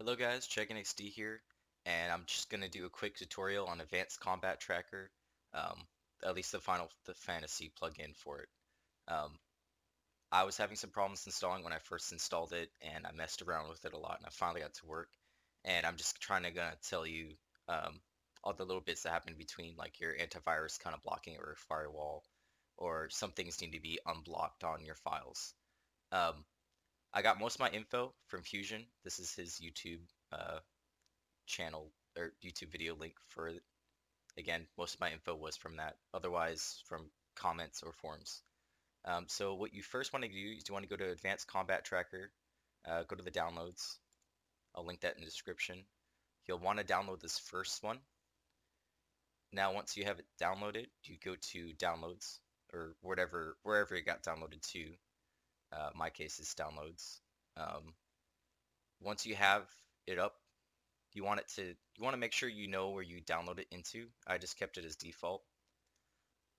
Hello guys, ChagonXD here, and I'm just going to do a quick tutorial on Advanced Combat Tracker, um, at least the Final the Fantasy plugin for it. Um, I was having some problems installing when I first installed it, and I messed around with it a lot, and I finally got to work. And I'm just trying to gonna tell you um, all the little bits that happen between, like your antivirus kind of blocking or firewall, or some things need to be unblocked on your files. I got most of my info from Fusion. This is his YouTube uh, channel or YouTube video link for it. Again, most of my info was from that. Otherwise, from comments or forums. Um, so what you first want to do is you want to go to Advanced Combat Tracker, uh, go to the downloads. I'll link that in the description. You'll want to download this first one. Now, once you have it downloaded, you go to Downloads or whatever, wherever it got downloaded to. Uh, my case is downloads. Um, once you have it up, you want it to you want to make sure you know where you download it into. I just kept it as default.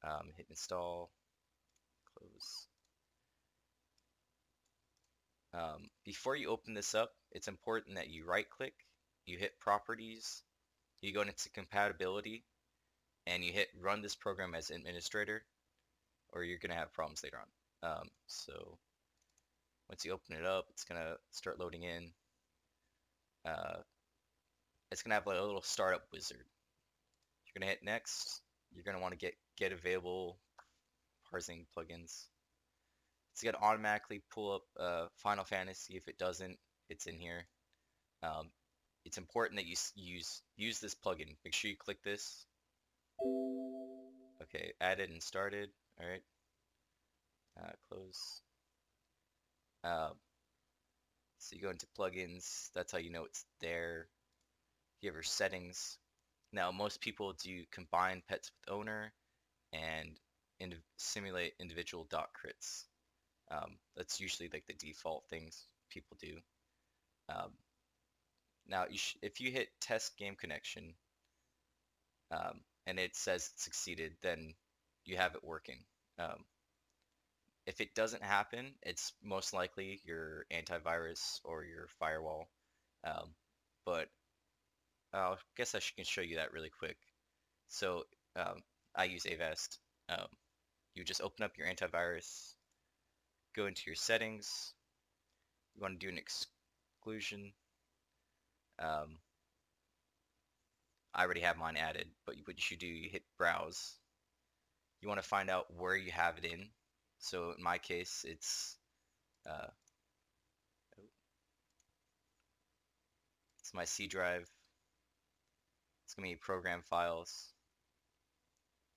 Um, hit install, close. Um, before you open this up, it's important that you right click, you hit properties, you go into compatibility, and you hit run this program as administrator, or you're going to have problems later on. Um, so once you open it up, it's going to start loading in. Uh, it's going to have like a little startup wizard. You're going to hit next. You're going to want to get get available parsing plugins. It's going to automatically pull up uh, Final Fantasy. If it doesn't, it's in here. Um, it's important that you use use this plugin. Make sure you click this. Okay, added and started. All right. Uh, close. Um, so you go into plugins, that's how you know it's there. You have your settings. Now most people do combine pets with owner and simulate individual dot crits. Um, that's usually like the default things people do. Um, now you if you hit test game connection um, and it says it succeeded, then you have it working. Um, if it doesn't happen, it's most likely your antivirus or your firewall. Um, but I guess I can show you that really quick. So um, I use Avast. Um, you just open up your antivirus, go into your settings. You want to do an exclusion. Um, I already have mine added, but what you should do, you hit browse. You want to find out where you have it in. So in my case, it's uh, it's my C drive. It's gonna be program files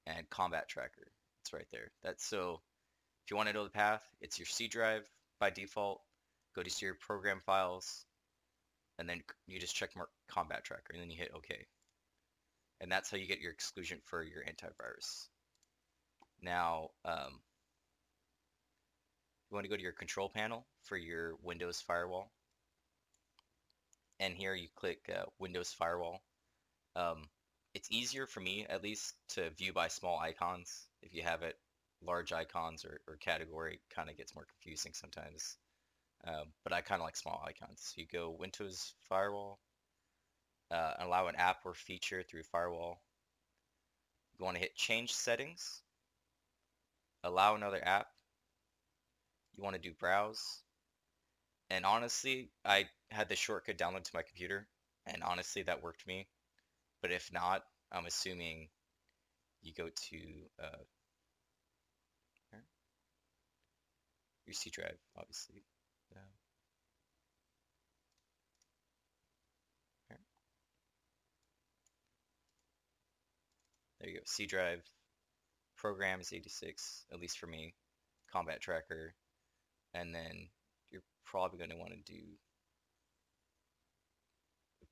and combat tracker. It's right there. That's so if you want to know the path, it's your C drive by default. Go to your program files, and then you just check mark combat tracker, and then you hit OK. And that's how you get your exclusion for your antivirus. Now, um, you want to go to your control panel for your Windows firewall. And here you click uh, Windows Firewall. Um, it's easier for me, at least, to view by small icons. If you have it large icons or, or category, kind of gets more confusing sometimes. Uh, but I kind of like small icons. So you go Windows Firewall, uh, allow an app or feature through Firewall. You want to hit Change Settings, allow another app, you want to do browse. And honestly, I had the shortcut downloaded to my computer, and honestly, that worked me. But if not, I'm assuming you go to uh, your C drive, obviously. There you go, C drive, programs 86, at least for me, combat tracker, and then you're probably going to want to do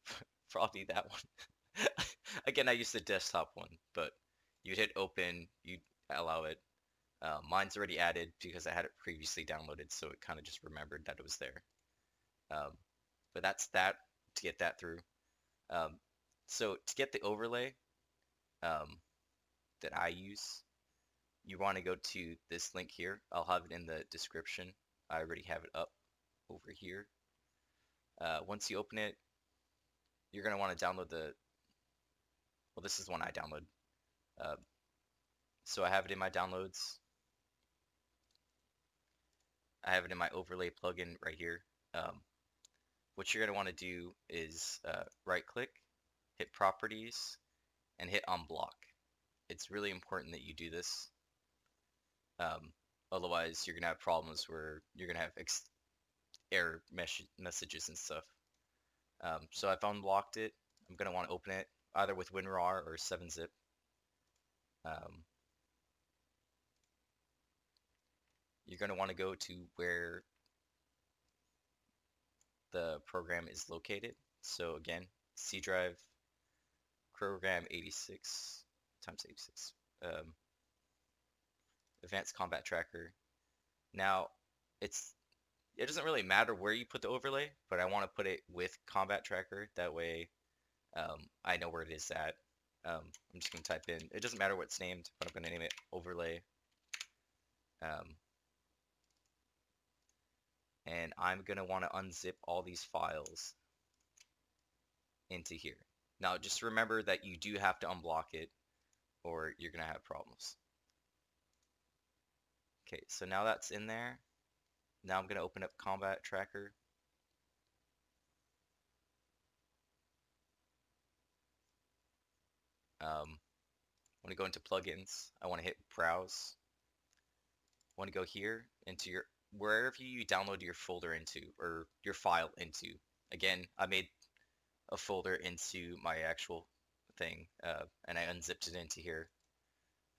probably that one. Again, I use the desktop one, but you'd hit open, you allow it. Uh, mine's already added because I had it previously downloaded, so it kind of just remembered that it was there. Um, but that's that to get that through. Um, so to get the overlay um, that I use, you want to go to this link here. I'll have it in the description. I already have it up over here. Uh, once you open it, you're going to want to download the, well, this is one I download. Uh, so I have it in my downloads. I have it in my overlay plugin right here. Um, what you're going to want to do is uh, right click, hit properties, and hit unblock. It's really important that you do this. Um, otherwise, you're going to have problems where you're going to have error mes messages and stuff. Um, so I've unblocked it. I'm going to want to open it either with WinRAR or 7-zip. Um, you're going to want to go to where the program is located. So again, C drive, program 86 times 86, um, advanced combat tracker. Now, it's it doesn't really matter where you put the overlay, but I want to put it with combat tracker. That way, um, I know where it is at. Um, I'm just going to type in, it doesn't matter what it's named, but I'm going to name it overlay. Um, and I'm going to want to unzip all these files into here. Now just remember that you do have to unblock it or you're going to have problems. Okay, so now that's in there. Now I'm going to open up Combat Tracker. Um, I want to go into plugins. I want to hit browse. I want to go here into your wherever you download your folder into or your file into. Again, I made a folder into my actual thing uh, and I unzipped it into here.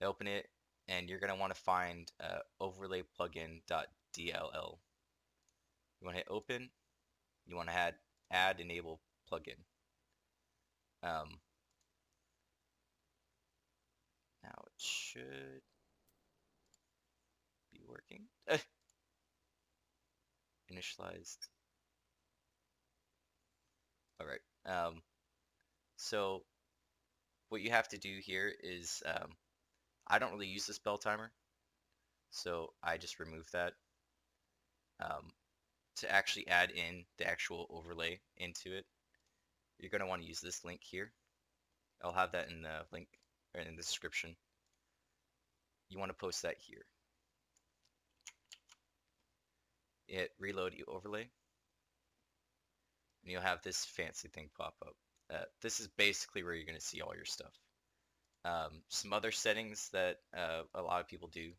I open it and you're going to want to find uh, overlay plugin.dll. You want to hit open. You want to add add enable plugin. Um, now it should be working. Initialized. Alright. Um, so what you have to do here is um, I don't really use the spell timer. So I just remove that. Um, to actually add in the actual overlay into it, you're going to want to use this link here. I'll have that in the link or in the description. You want to post that here. Hit reload your overlay. And you'll have this fancy thing pop up. Uh, this is basically where you're going to see all your stuff. Um, some other settings that uh, a lot of people do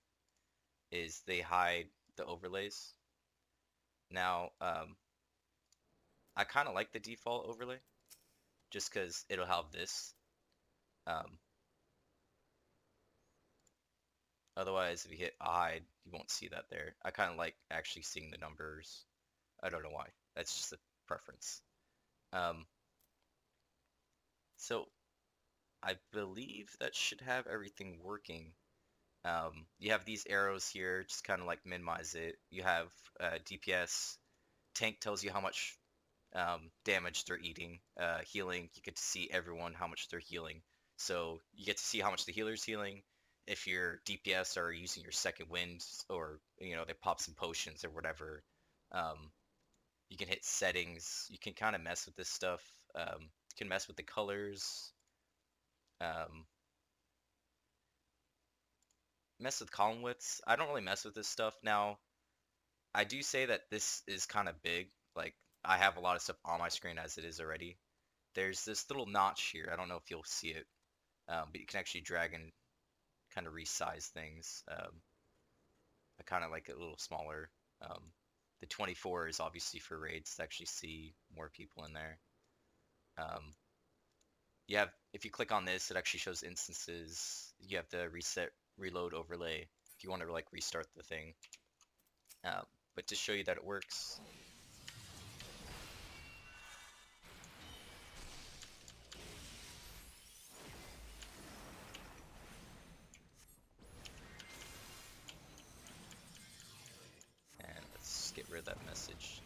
is they hide the overlays. Now, um, I kind of like the default overlay just because it'll have this. Um, otherwise, if you hit hide, you won't see that there. I kind of like actually seeing the numbers. I don't know why. That's just a preference. Um, so I believe that should have everything working. Um, you have these arrows here, just kind of like minimize it. You have uh, DPS. Tank tells you how much um, damage they're eating. Uh, healing, you get to see everyone how much they're healing. So you get to see how much the healer's healing. If your DPS are using your second wind, or you know they pop some potions or whatever, um, you can hit settings. You can kind of mess with this stuff. Um, you can mess with the colors. Um, mess with column widths. I don't really mess with this stuff. Now, I do say that this is kind of big. Like, I have a lot of stuff on my screen as it is already. There's this little notch here. I don't know if you'll see it. Um, but you can actually drag and kind of resize things. Um, I kind of like it a little smaller. Um, the 24 is obviously for raids to actually see more people in there. Um, you have, if you click on this, it actually shows instances. You have the reset reload overlay if you want to like restart the thing. Uh, but to show you that it works, and let's get rid of that message.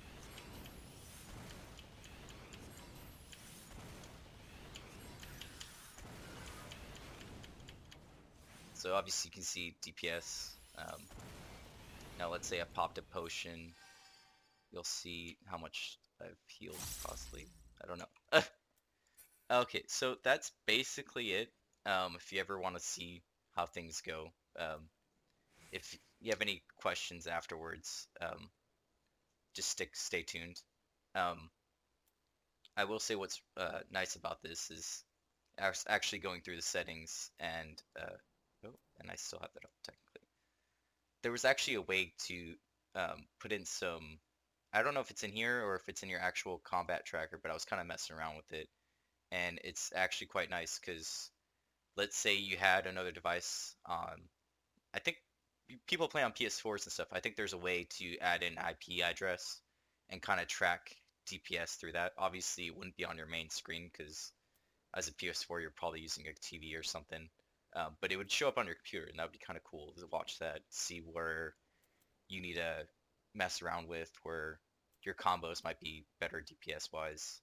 So obviously you can see DPS. Um, now let's say I popped a potion. You'll see how much I've healed, possibly. I don't know. Okay, so that's basically it. Um, if you ever want to see how things go, um, if you have any questions afterwards, um, just stick, stay tuned. Um, I will say what's uh, nice about this is actually going through the settings and uh, oh, and I still have that up technically. There was actually a way to um, put in some. I don't know if it's in here or if it's in your actual combat tracker, but I was kind of messing around with it, and it's actually quite nice because let's say you had another device on. I think people play on PS4s and stuff. I think there's a way to add an IP address and kind of track DPS through that. Obviously, it wouldn't be on your main screen because as a PS4, you're probably using a TV or something. Um, but it would show up on your computer, and that would be kind of cool to watch that, see where you need to mess around with, where your combos might be better DPS wise.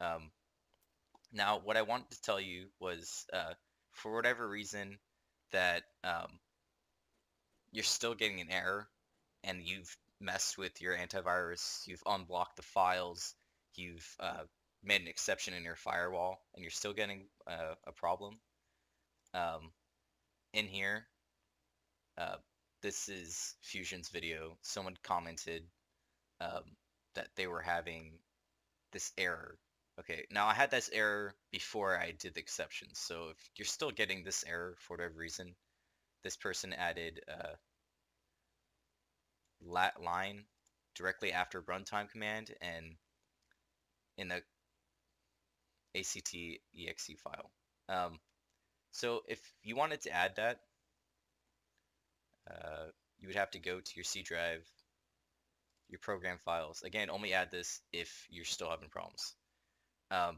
Um, now, what I wanted to tell you was, uh, for whatever reason, that um, you're still getting an error, and you've messed with your antivirus, you've unblocked the files, you've uh, made an exception in your firewall, and you're still getting uh, a problem. Um, in here, uh, this is Fusion's video. Someone commented um, that they were having this error. Okay, now I had this error before I did the exceptions, so if you're still getting this error for whatever reason, this person added uh, lat line directly after runtime command and in the ACT exe file. Um, so if you wanted to add that, uh, you would have to go to your C drive, your program files. Again, only add this if you're still having problems. Um,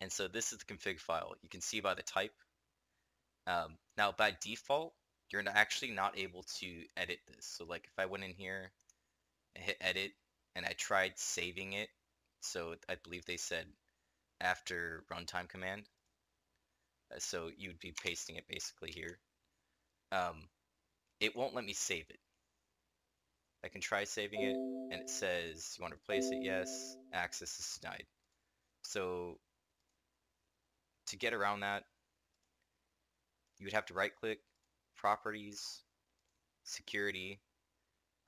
and so this is the config file. You can see by the type. Um, now by default, you're actually not able to edit this. So like if I went in here and hit edit and I tried saving it, so I believe they said after runtime command. Uh, so you'd be pasting it basically here. Um, it won't let me save it. I can try saving it and it says you want to replace it, yes, access is denied. So to get around that, you would have to right click properties, security,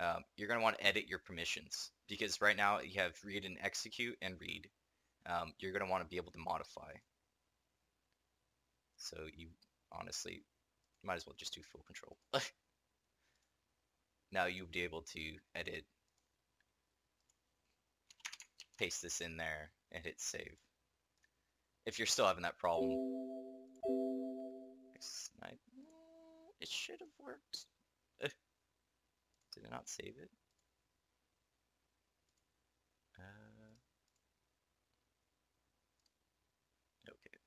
um, you're going to want to edit your permissions because right now you have read and execute and read. Um, you're going to want to be able to modify. So you honestly might as well just do full control. now you'll be able to edit, paste this in there, and hit save. If you're still having that problem, it should have worked. Did it not save it? Uh, okay.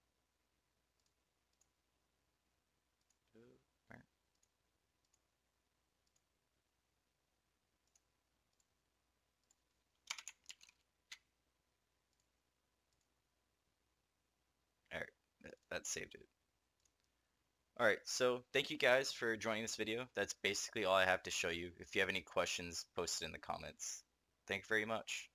Alright, that saved it. Alright, so thank you guys for joining this video. That's basically all I have to show you. If you have any questions, post it in the comments. Thank you very much.